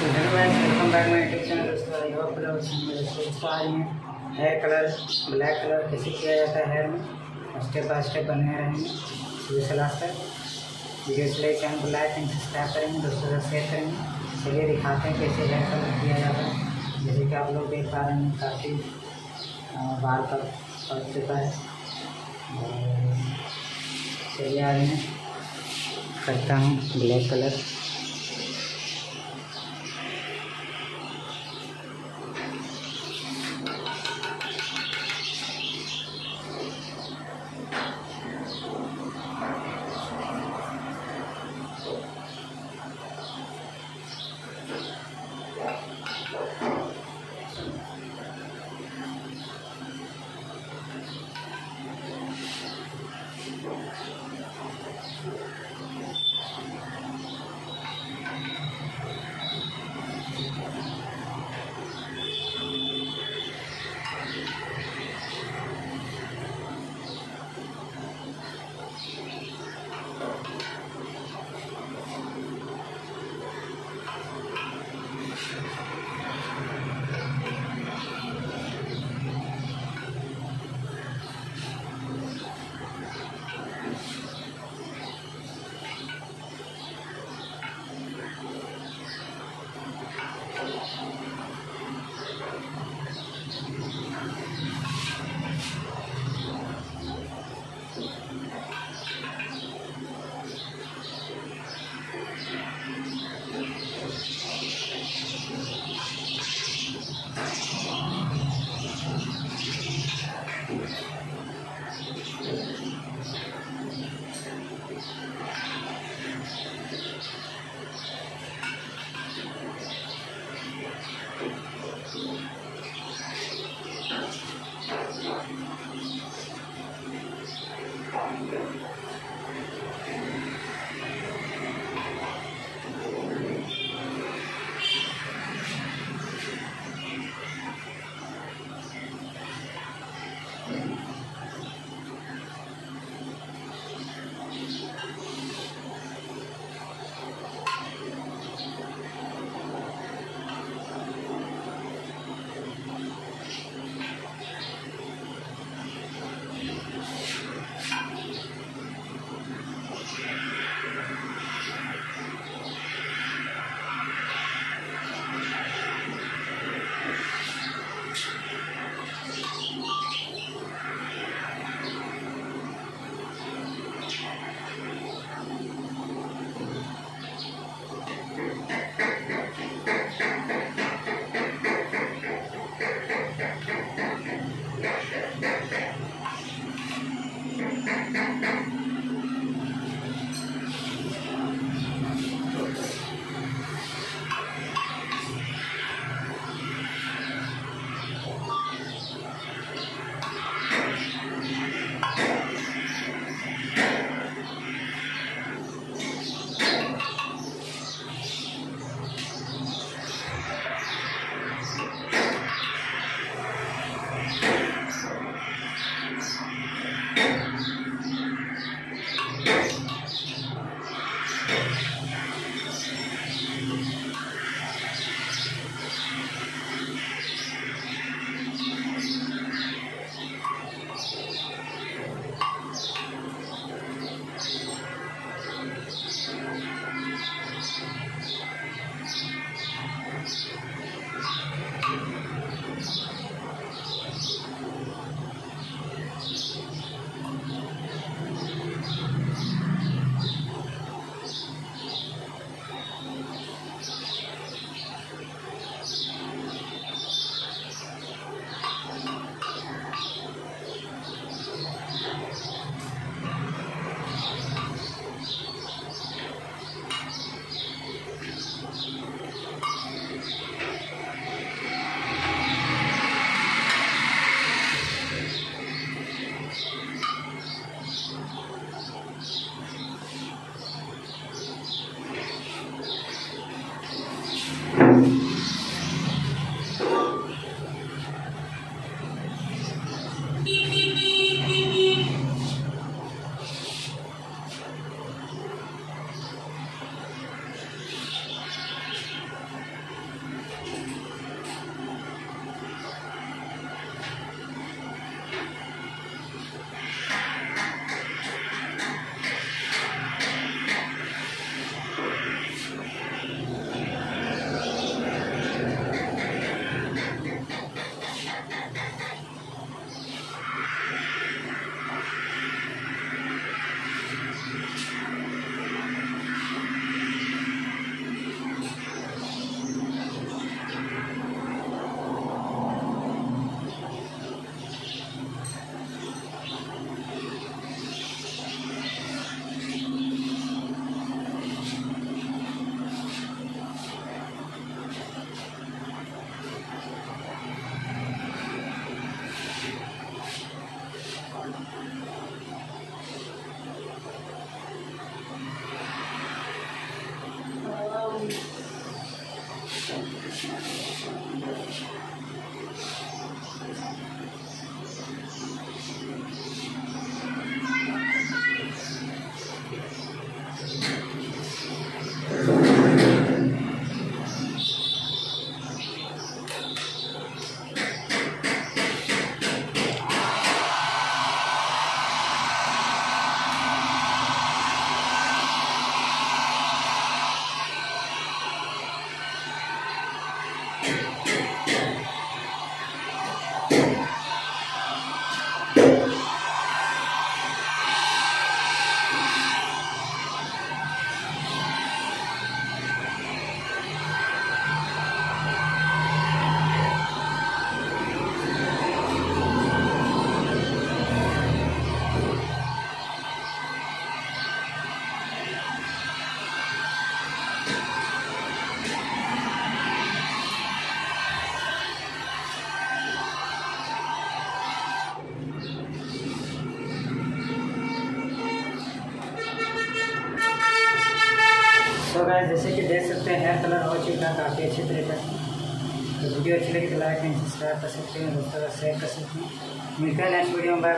Hair colour black colour, कैसे किया जाता है? हेयर में स्टेप बाय स्टेप बने रहेंगे। शुरू से लास्ट तक। वीडियो लेकर चैनल को लाइक एंड सब्सक्राइब करेंगे, दोस्तों से शेयर करेंगे। चलिए दिखाते हैं कैसे हेयर कलर किया जाता है। जैसे कि आप लोग देख पा रहे हैं, काफ़ी बाल का पड़ चुका है। चलिए आज मैं करता हूँ ब्लैक कलर तो गाइस जैसे कि देख सकते हैं हेयर कलर हो चुका है, काफ़ी अच्छे तरीके से तो वीडियो अच्छी लगी तो लाइक एंड सब्सक्राइब कर सकते हैं, दोस्तों, शेयर कर सकते हैं। मिलते हैं नेक्स्ट वीडियो में बाय